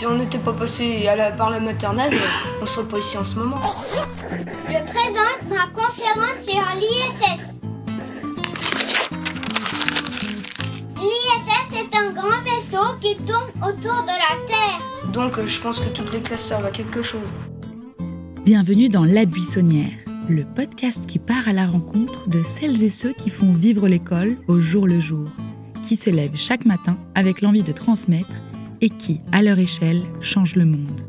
Si on n'était pas passé à la, par la maternelle, on serait pas ici en ce moment. Je présente ma conférence sur l'ISS. L'ISS est un grand vaisseau qui tourne autour de la Terre. Donc je pense que toutes les classes servent à quelque chose. Bienvenue dans La Buissonnière, le podcast qui part à la rencontre de celles et ceux qui font vivre l'école au jour le jour, qui se lèvent chaque matin avec l'envie de transmettre et qui, à leur échelle, changent le monde.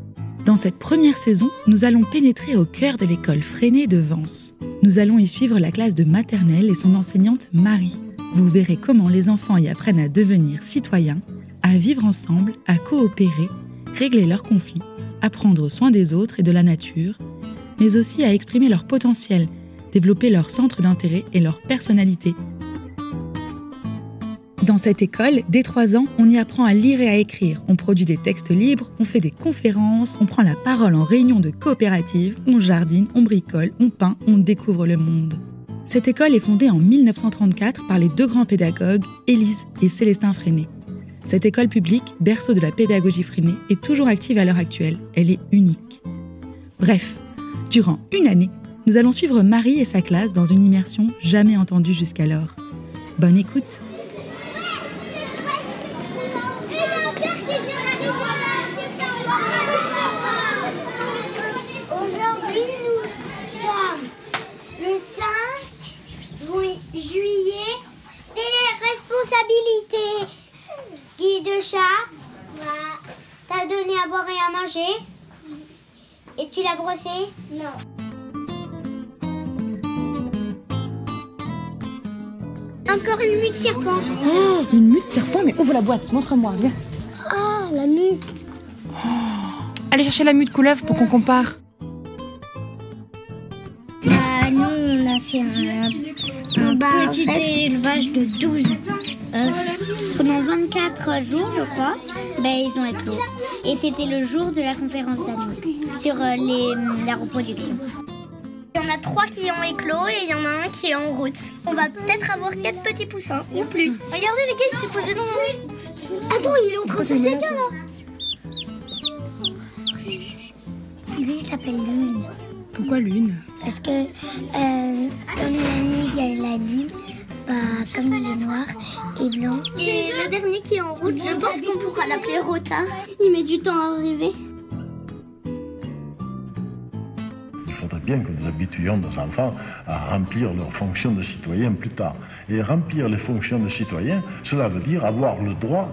Dans cette première saison, nous allons pénétrer au cœur de l'école freinée de Vence. Nous allons y suivre la classe de maternelle et son enseignante Marie. Vous verrez comment les enfants y apprennent à devenir citoyens, à vivre ensemble, à coopérer, régler leurs conflits, à prendre soin des autres et de la nature, mais aussi à exprimer leur potentiel, développer leur centre d'intérêt et leur personnalité. Dans cette école, dès 3 ans, on y apprend à lire et à écrire, on produit des textes libres, on fait des conférences, on prend la parole en réunion de coopérative, on jardine, on bricole, on peint, on découvre le monde. Cette école est fondée en 1934 par les deux grands pédagogues, Élise et Célestin Freinet. Cette école publique, berceau de la pédagogie freinée, est toujours active à l'heure actuelle. Elle est unique. Bref, durant une année, nous allons suivre Marie et sa classe dans une immersion jamais entendue jusqu'alors. Bonne écoute de chat, t'as donné à boire et à manger. Et tu l'as brossé Non. Encore une mue de serpent. Oh, une mue de serpent, mais ouvre la boîte, montre-moi, viens. Ah, la mue. Allez chercher la mue de couleuvre pour qu'on compare. Bah, nous, on a fait un, un petit élevage de 12. 24 jours, je crois, ben, ils ont éclos. Et c'était le jour de la conférence d'Anouk sur euh, les, la reproduction. Il y en a trois qui ont éclos et il y en a un qui est en route. On va peut-être avoir quatre petits poussins ou plus. Regardez les gars, il s'est posé dans le Attends, il est en train de faire caca là. Lui, il s'appelle Lune. Pourquoi l'une? Parce que euh, comme il est noir et blanc. Et le dernier qui est en route, je pense qu'on pourra l'appeler Rota. Il met du temps à arriver. Bien que nous habituions nos enfants à remplir leurs fonctions de citoyens plus tard. Et remplir les fonctions de citoyens, cela veut dire avoir le droit,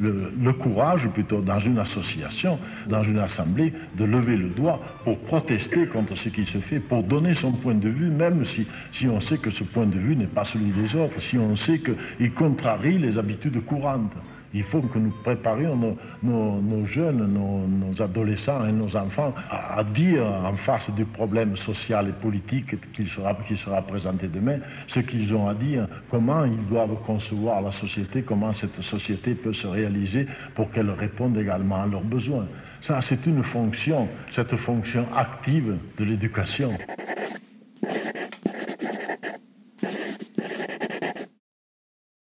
le, courage plutôt, dans une association, dans une assemblée, de lever le doigt pour protester contre ce qui se fait, pour donner son point de vue, même si on sait que ce point de vue n'est pas celui des autres, si on sait qu'il contrarie les habitudes courantes. Il faut que nous préparions nos, jeunes, nos, adolescents et nos enfants à, dire en face du problème social et politique sera, qui sera présenté demain, ce qu'ils ont à dire, comment ils doivent concevoir la société, comment cette société peut se réaliser pour qu'elle réponde également à leurs besoins. Ça, c'est une fonction, cette fonction active de l'éducation.